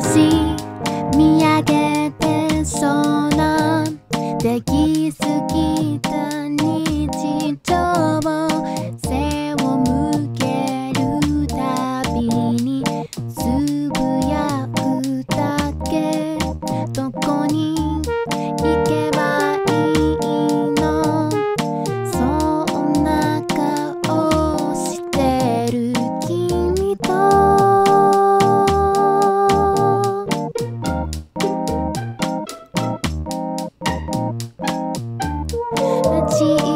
see. 记忆